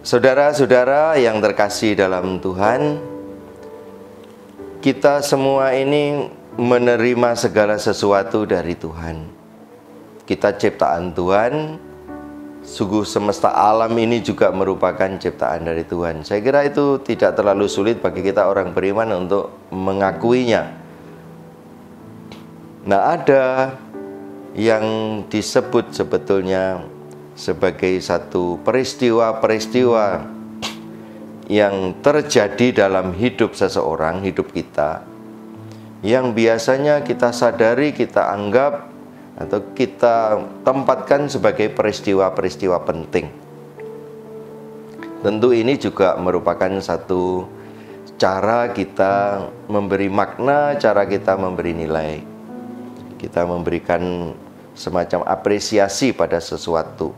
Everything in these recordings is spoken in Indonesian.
Saudara-saudara yang terkasih dalam Tuhan, kita semua ini menerima segala sesuatu dari Tuhan. Kita ciptaan Tuhan, sungguh semesta alam ini juga merupakan ciptaan dari Tuhan. Saya kira itu tidak terlalu sulit bagi kita orang beriman untuk mengakuinya. Nah, ada yang disebut sebetulnya sebagai satu peristiwa-peristiwa yang terjadi dalam hidup seseorang, hidup kita, yang biasanya kita sadari, kita anggap, atau kita tempatkan sebagai peristiwa-peristiwa penting. Tentu ini juga merupakan satu cara kita memberi makna, cara kita memberi nilai. Kita memberikan semacam apresiasi pada sesuatu.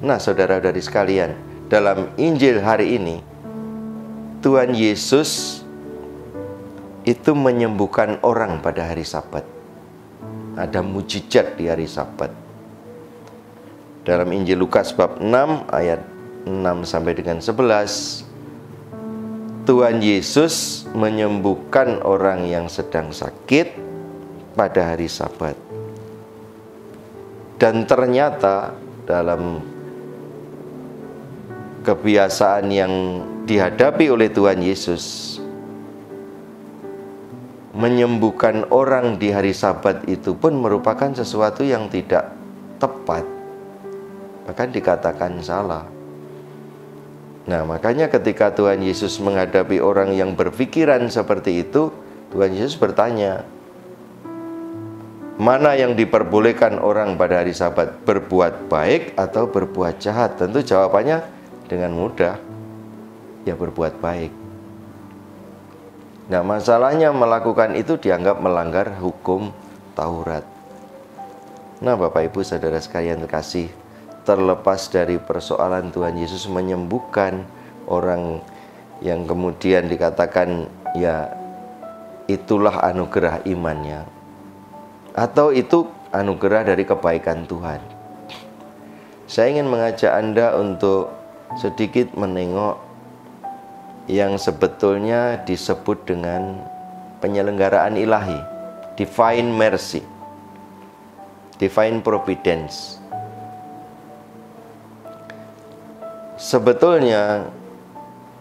Nah, saudara-saudari sekalian, dalam Injil hari ini, Tuhan Yesus itu menyembuhkan orang pada hari Sabat. Ada mujizat di hari Sabat. Dalam Injil Lukas bab 6 ayat 6 sampai dengan 11, Tuhan Yesus menyembuhkan orang yang sedang sakit pada hari Sabat. Dan ternyata dalam kebiasaan yang dihadapi oleh Tuhan Yesus menyembuhkan orang di hari Sabat itu pun merupakan sesuatu yang tidak tepat, bahkan dikatakan salah. Nah, makanya ketika Tuhan Yesus menghadapi orang yang berpikiran seperti itu, Tuhan Yesus bertanya, "Mana yang diperbolehkan orang pada hari Sabat, berbuat baik atau berbuat jahat?" Tentu jawabannya dengan mudah ya berbuat baik. Nah, masalahnya melakukan itu dianggap melanggar hukum Taurat. Nah, Bapak Ibu Saudara sekalian terkasih, terlepas dari persoalan Tuhan Yesus menyembuhkan orang yang kemudian dikatakan ya itulah anugerah imannya atau itu anugerah dari kebaikan Tuhan. Saya ingin mengajak Anda untuk sedikit menengok yang sebetulnya disebut dengan penyelenggaraan ilahi, divine mercy, divine providence. Sebetulnya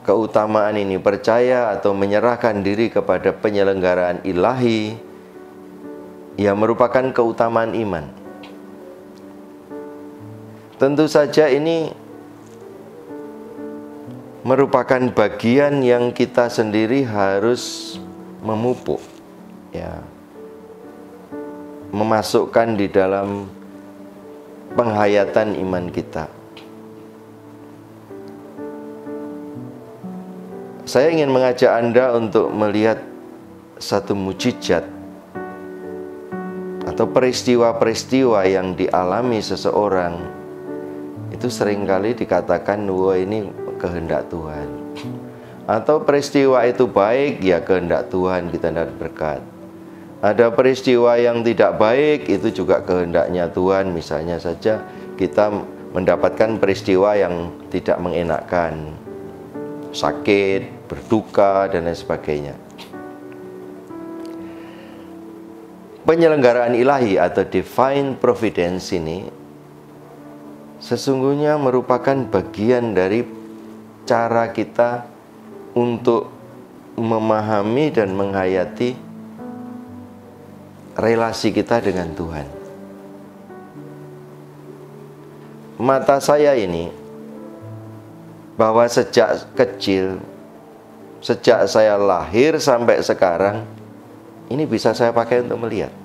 keutamaan ini percaya atau menyerahkan diri kepada penyelenggaraan ilahi yang merupakan keutamaan iman. Tentu saja ini merupakan bagian yang kita sendiri harus memupuk ya memasukkan di dalam penghayatan iman kita saya ingin mengajak Anda untuk melihat satu mujizat atau peristiwa-peristiwa yang dialami seseorang itu sering kali dikatakan wah ini kehendak Tuhan. Atau peristiwa itu baik, ya kehendak Tuhan kita dapat berkat. Ada peristiwa yang tidak baik, itu juga kehendaknya Tuhan. Misalnya saja kita mendapatkan peristiwa yang tidak mengenakan, sakit, berduka, dan lain sebagainya. Penyelenggaraan ilahi atau divine providence ini sesungguhnya merupakan bagian dari cara kita untuk memahami dan menghayati relasi kita dengan Tuhan. Mata saya ini bahwa sejak kecil sejak saya lahir sampai sekarang ini bisa saya pakai untuk melihat.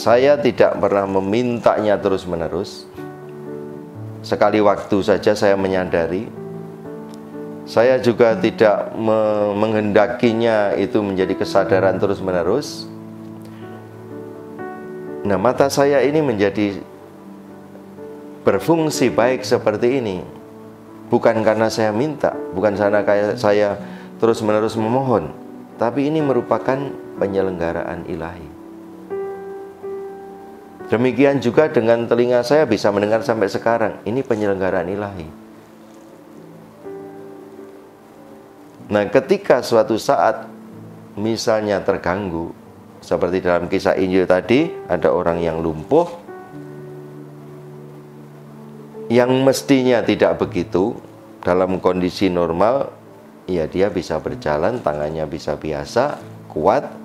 Saya tidak pernah memintanya terus-menerus sekali waktu saja saya menyadari saya juga tidak me menghendakinya itu menjadi kesadaran terus-menerus. Nah, mata saya ini menjadi berfungsi baik seperti ini bukan karena saya minta, bukan karena saya terus-menerus memohon, tapi ini merupakan penyelenggaraan ilahi. Demikian juga dengan telinga saya bisa mendengar sampai sekarang. Ini penyelenggaraan ilahi. Nah, ketika suatu saat misalnya terganggu, seperti dalam kisah Injil tadi, ada orang yang lumpuh, yang mestinya tidak begitu, dalam kondisi normal, ya dia bisa berjalan, tangannya bisa biasa, kuat,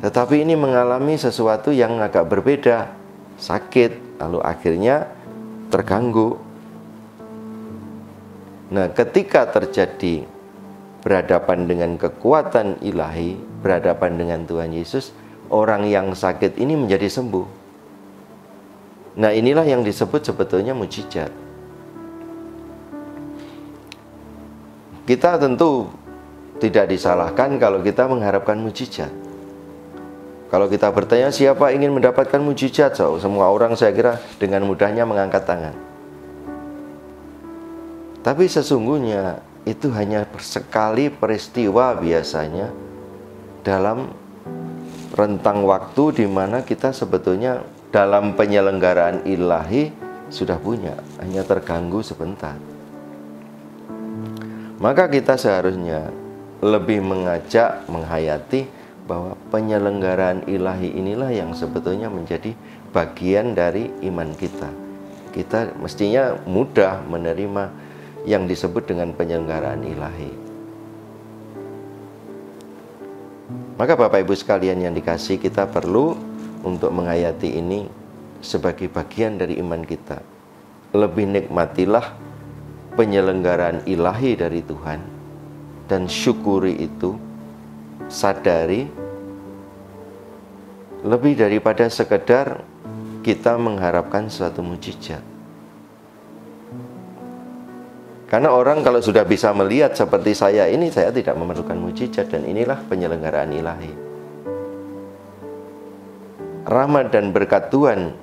tetapi ini mengalami sesuatu yang agak berbeda, sakit, lalu akhirnya terganggu. Nah, ketika terjadi berhadapan dengan kekuatan ilahi, berhadapan dengan Tuhan Yesus, orang yang sakit ini menjadi sembuh. Nah, inilah yang disebut sebetulnya mujizat. Kita tentu tidak disalahkan kalau kita mengharapkan mujizat. Kalau kita bertanya siapa ingin mendapatkan mujizat, so, semua orang saya kira dengan mudahnya mengangkat tangan. Tapi sesungguhnya itu hanya sekali peristiwa biasanya dalam rentang waktu di mana kita sebetulnya dalam penyelenggaraan ilahi sudah punya, hanya terganggu sebentar. Maka kita seharusnya lebih mengajak, menghayati bahwa penyelenggaraan ilahi inilah yang sebetulnya menjadi bagian dari iman kita. Kita mestinya mudah menerima yang disebut dengan penyelenggaraan ilahi. Maka Bapak Ibu sekalian yang dikasih kita perlu untuk menghayati ini sebagai bagian dari iman kita. Lebih nikmatilah penyelenggaraan ilahi dari Tuhan dan syukuri itu sadari lebih daripada sekedar kita mengharapkan suatu mujizat. Karena orang kalau sudah bisa melihat seperti saya ini, saya tidak memerlukan mujizat dan inilah penyelenggaraan ilahi. Rahmat dan berkat Tuhan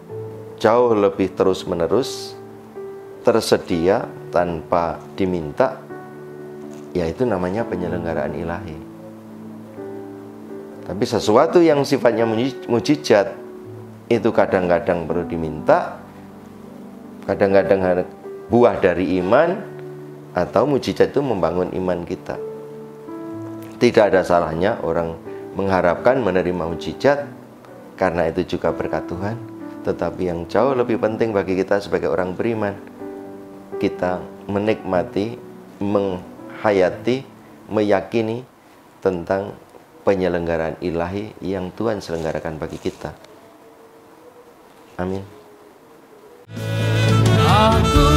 jauh lebih terus-menerus tersedia tanpa diminta, yaitu namanya penyelenggaraan ilahi. Tapi sesuatu yang sifatnya mujizat itu kadang-kadang perlu diminta, kadang-kadang buah dari iman atau mujizat itu membangun iman kita. Tidak ada salahnya orang mengharapkan menerima mujizat karena itu juga berkat Tuhan. Tetapi yang jauh lebih penting bagi kita sebagai orang beriman, kita menikmati, menghayati, meyakini tentang penyelenggaraan ilahi yang Tuhan selenggarakan bagi kita. Amin. Aku